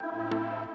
you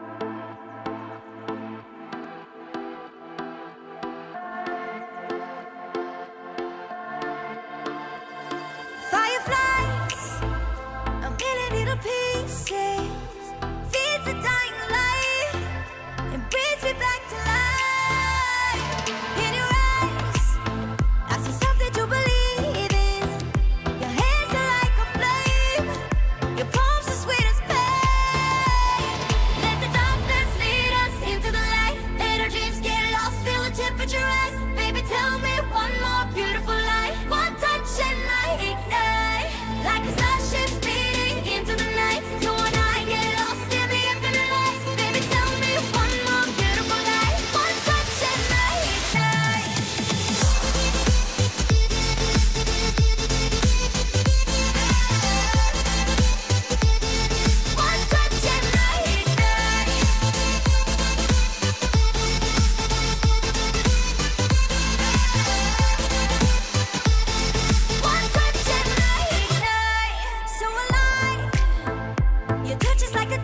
your touch is like a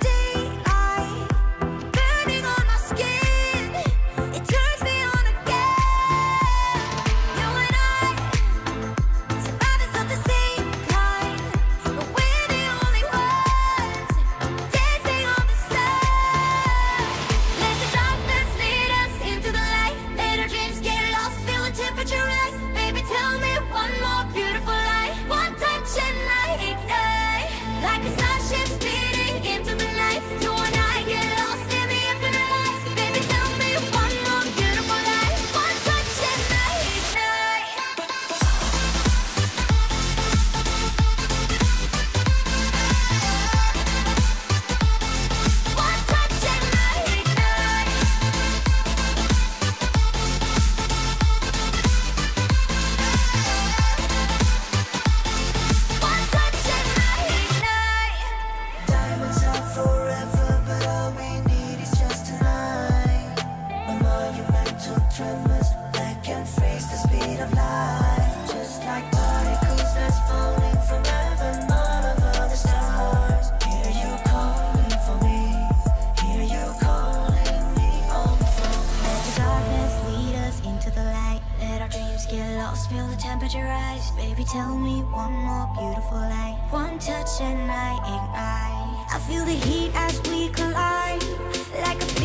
I feel the temperature rise. Baby, tell me one more beautiful lie. One touch and I ignite. I feel the heat as we collide. Like a